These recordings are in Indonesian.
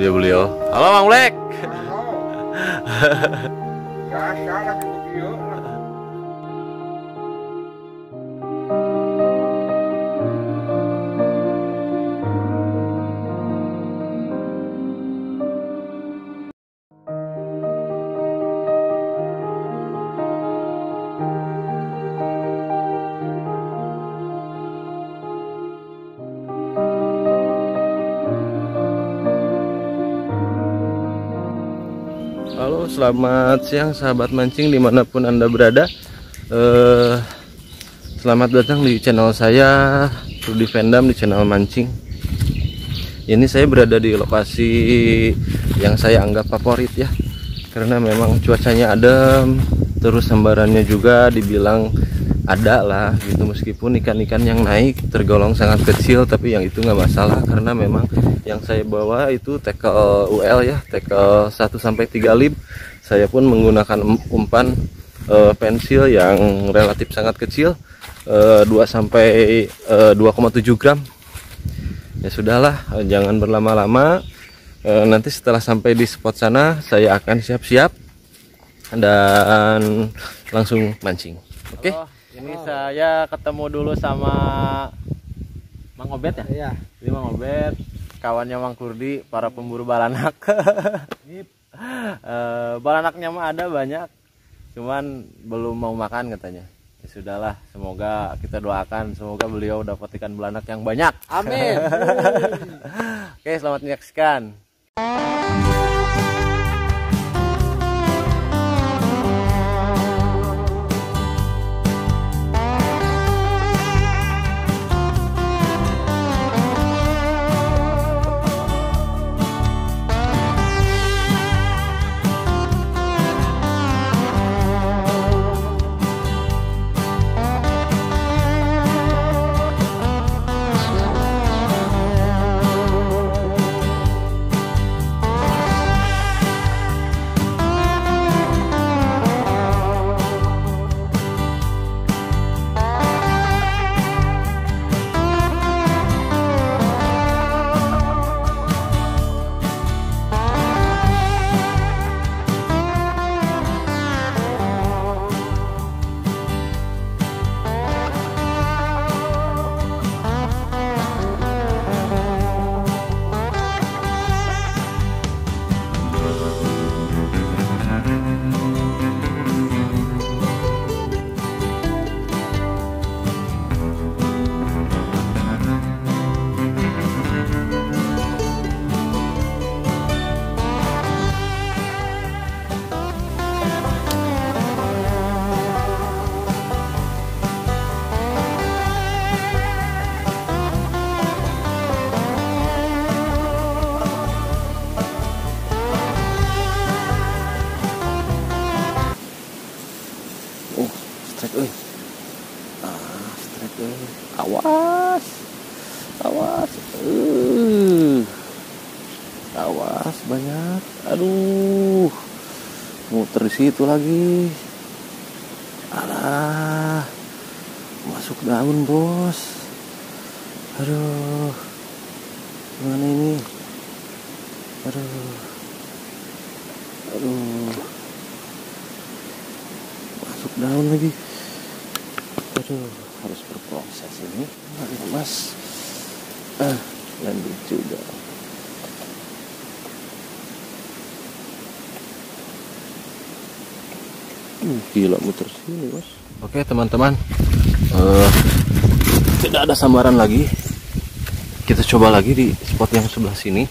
Dia beliau. Halo Mang Black. Halo, selamat siang sahabat mancing di mana pun anda berada. Eh, selamat datang di channel saya Rudi Vendam di channel mancing. Ini saya berada di lokasi yang saya anggap favorit ya, karena memang cuacanya adem, terus sambarannya juga dibilang ada lah gitu. Meskipun ikan-ikan yang naik tergolong sangat kecil tapi yang itu nggak masalah karena memang yang saya bawa itu tackle UL ya tackle 1 sampai 3 lib saya pun menggunakan um- umpan eh, pensil yang relatif sangat kecil eh, 2 sampai eh, 2,7 gram. Ya sudahlah jangan berlama-lama. Eh, nanti setelah sampai di spot sana saya akan siap-siap dan langsung mancing. Oke? Halo, ini saya ketemu dulu sama Mang Obet ya? Iya. Ini Mang Obet, kawannya Mang Kurdi, para pemburu balanak. Eh, balanaknya mah ada banyak, cuman belum mau makan katanya. Ya sudahlah, semoga kita doakan semoga beliau dapat ikan belanak yang banyak. Amin. Oke, selamat menyaksikan. Muter di situ lagi. Alah. Masuk daun, Bos. Aduh. Gimana ini? Aduh. Aduh masuk daun lagi aduh harus berproses ini mas ah lanjut juga uh, gila muter sini bos oke teman-teman. Eh, tidak ada sambaran lagi. Kita coba lagi di spot yang sebelah sini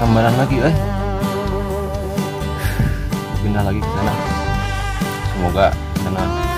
sambaran lagi eh. Pindah lagi ke sana. Semoga sana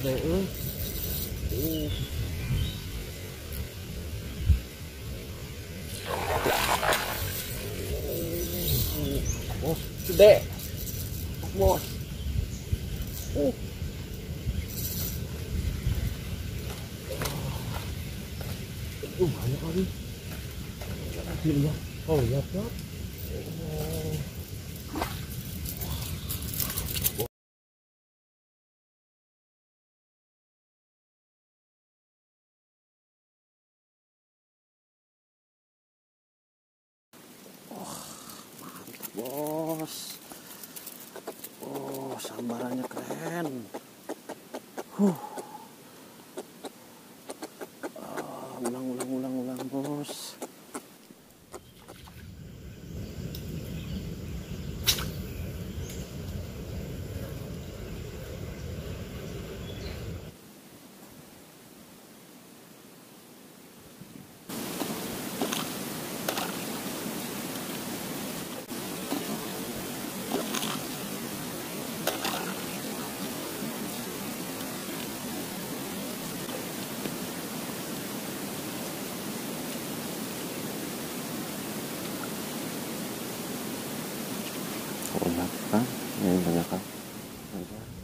그냥 응? 오. 어, 네. 뭐. 오. 이거 많이 가니? 들리냐? 어, 야, 야. Sambarannya keren. Huh. Ah, ulang ulang ulang ulang bos banyak kan ini banyak kan ada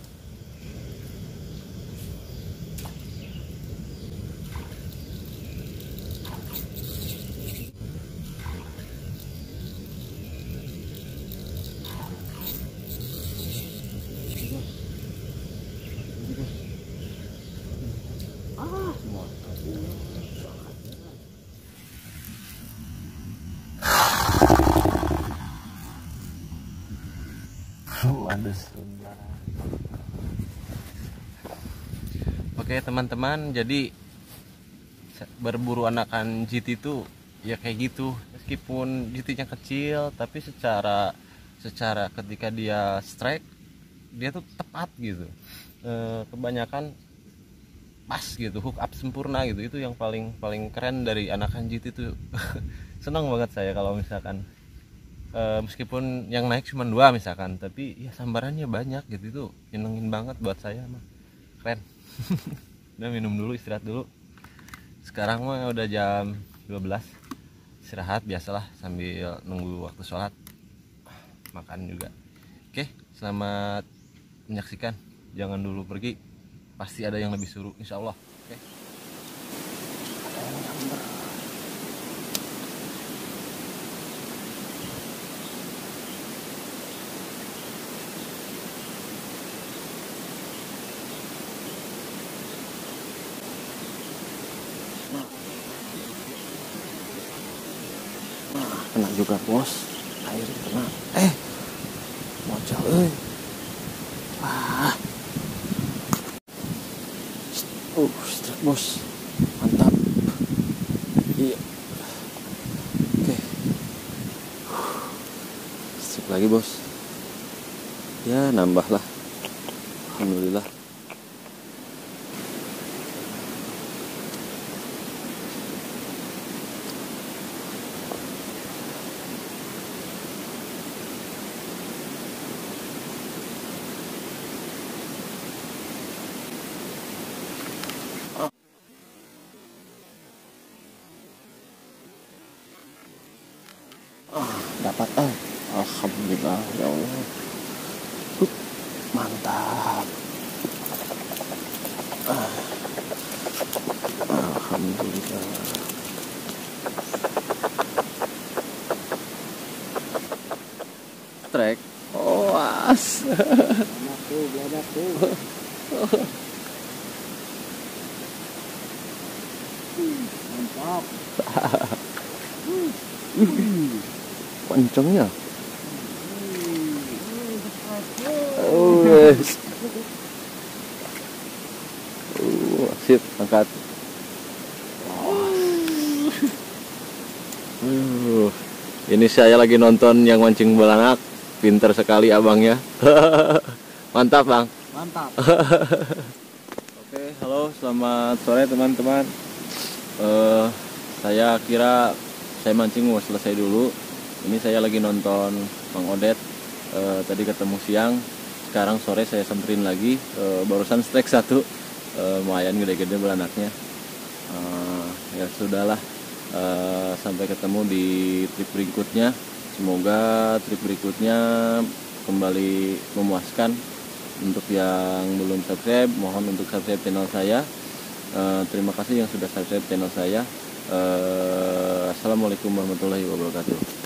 Oke teman-teman, jadi berburu anakan GT itu ya kayak gitu. Meskipun GT-nya kecil, tapi secara secara ketika dia strike dia tuh tepat gitu. Eh, kebanyakan pas gitu, hook up sempurna gitu. Itu yang paling paling keren dari anakan GT itu. Senang banget saya kalau misalkan eh, meskipun yang naik cuma dua misalkan tapi ya sambarannya banyak gitu. Itu nyenengin banget buat saya mah. Keren. Udah minum dulu istirahat dulu. Sekarang mah udah jam 12 istirahat biasalah sambil nunggu waktu sholat. Makan juga. Oke selamat menyaksikan. Jangan dulu pergi. Pasti ada yang lebih suruh insya Allah oke Nah, kena juga bos. Air kena. Eh bocah euy. Wah. Uh strike bos. Mantap. Iya. Oke. Strike lagi bos. Ya nambah lah alhamdulillah Ah, dapat ah. Alhamdulillah ya Allah. Hup, mantap. Ah. Alhamdulillah. Trek. Oh, as. Kencengnya. Oh, yes. Oh, sip, angkat. Uh, ini saya lagi nonton yang mancing belanak. Pinter sekali abangnya. Mantap, Bang. mantap Oke, halo, selamat sore teman-teman. Eh, saya kira saya mancing mau selesai dulu. Ini saya lagi nonton Bang Odet. Eh, tadi ketemu siang, sekarang sore saya samperin lagi. Eh, barusan strike satu, Eh, lumayan gede-gede belanaknya. Eh, ya sudahlah. Eh, sampai ketemu di trip berikutnya. Semoga trip berikutnya kembali memuaskan untuk yang belum subscribe mohon untuk subscribe channel saya. Eh, terima kasih yang sudah subscribe channel saya. Eh, assalamualaikum warahmatullahi wabarakatuh